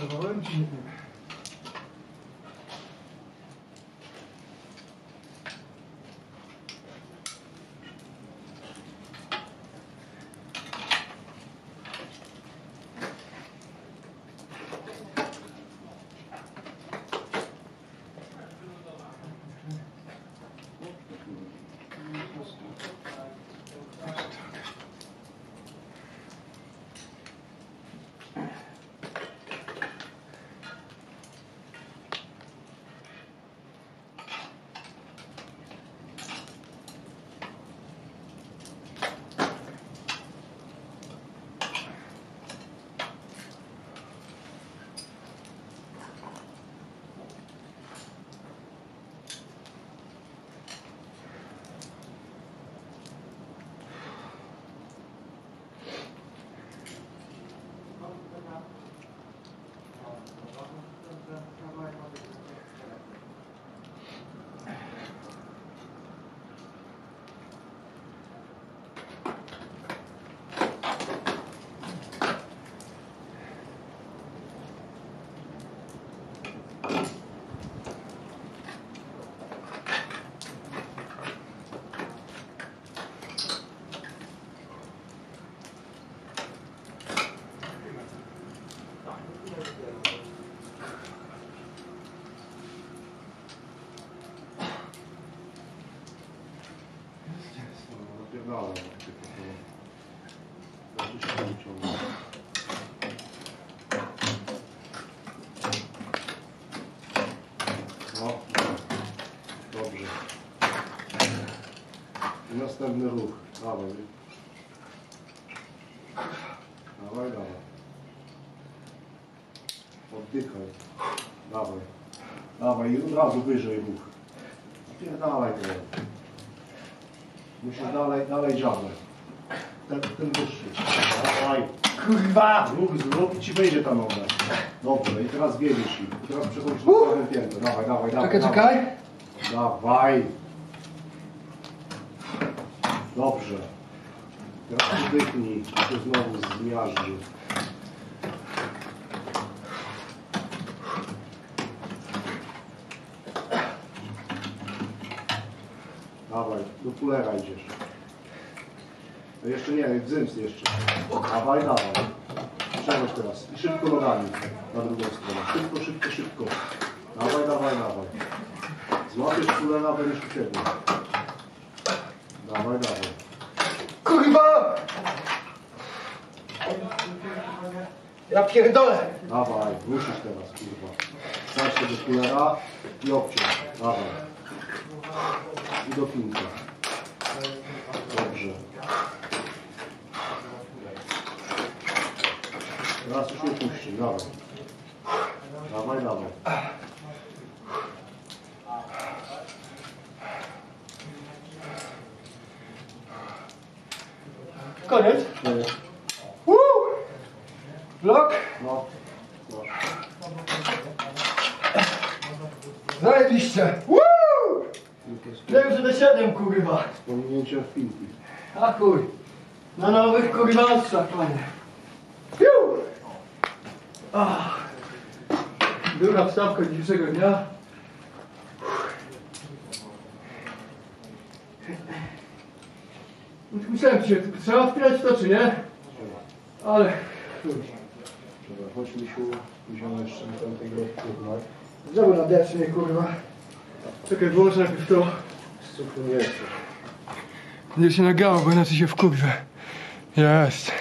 Dawałem ci nie wiem. Napierdalam. Znaczy się tam ciągle. No, dobrze. I następny ruch. Dawaj. Dawaj, dawaj. Oddychaj. Dawaj. Dawaj i od Musisz dalej, dalej dziabę. Ten, ten wyższy. Dawaj. Kurwa! Ruch zrób i ci wyjdzie ta noga. Dobrze, i teraz wiedziesz ich. I teraz przechodzisz na prawą piętę. Dawaj, dawaj, dawaj. Czekaj, dawaj. czekaj. Dawaj. Dobrze. Teraz i się znowu zmiażdży. Dawaj, do kulera idziesz. No jeszcze nie, dzyms jeszcze. Dawaj, dawaj. Przechodź teraz. I szybko nogami na drugą stronę. Szybko, szybko, szybko. Dawaj, dawaj, dawaj. Złapiesz kulera, będziesz u siebie. Dawaj, dawaj. Kurwa! Ja pierdolę! Dawaj, musisz teraz, kurwa. Się do kulera i obciął. Dawaj. I do pinka. Dobrze. Teraz już nie puści, dawaj. Dawaj, dawaj. Koniec? Nie, Woo! Blok? No. no. Zajebiście! Woo! Wiem, że do 7 kurwa. Pominięcie w pinki. A chuj. Na nowych kurwa ostrzach, panie. Piu! Ach. Druga wstawka dzisiejszego dnia. Myślałem się, trzeba wpierać to czy nie? Ale... Dobra, chodź Misiu, pójdziemy jeszcze na tamtego kurwa. Znowu nadecznie kurwa. Czekaj, wyłączę najpierw to. Z cukru nie się nagrało, bo inaczej się wkurwę. Jest.